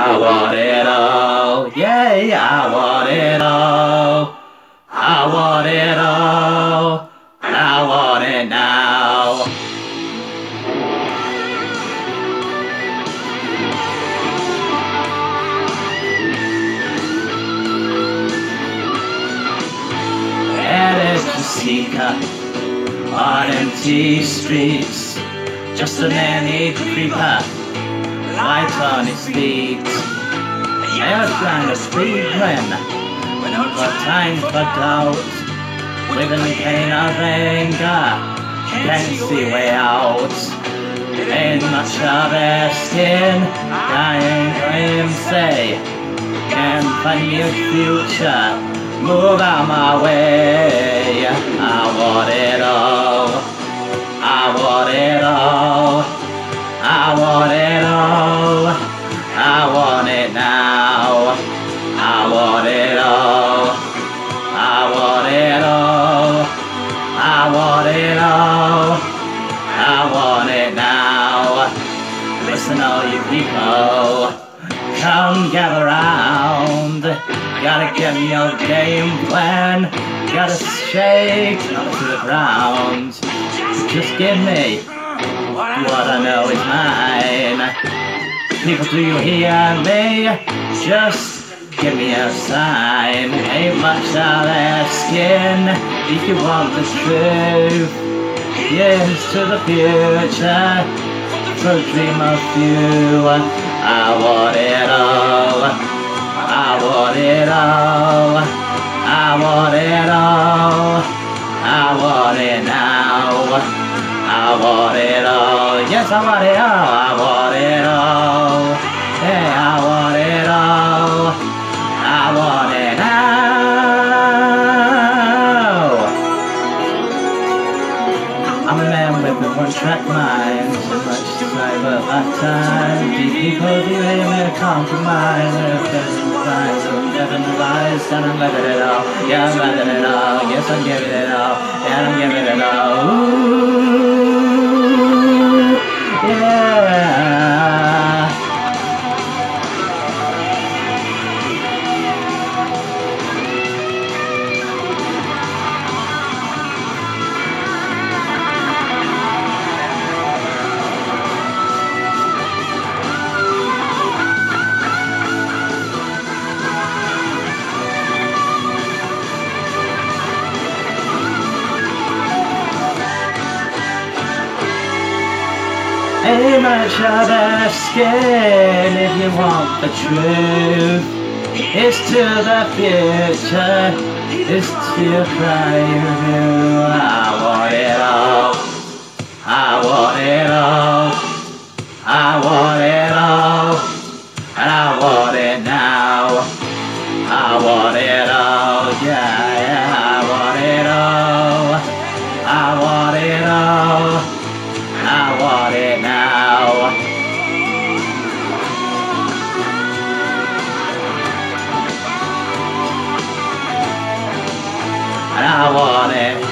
I want it all. Yeah, I want it all. I want it all. I want it now. Energy seeker on empty streets. Just an any creeper, Never trying to speak when, when not got time for doubt. In pain of anger, can't see way out. Ain't much of skin, dying dreams say, can't find your future. Move out my way. People. Come gather round. Gotta me your game plan. Gotta shake up to the ground. Just give me what I know is mine. People, do you hear me? Just give me a sign. Ain't much of their skin. If you want the truth, yes to the future. So dream of you. I want it all. I want it all. I want it all. I want it now. I want it all. Yes, I want it all. I want it all. Yeah, I want it all. I want it now. I'm a man with a one-track mind. To but that time. People do aim at compromise. Lines of living lies, and I'm living it all. Yeah, I'm living it all. Yes, I'm giving it all. Yeah, I'm giving it all. Ooh, Much of their skin if you want the truth. It's to the future. It's to cry you. I want it all. I want it all. I want it all. And I want it now. I want And I want it now.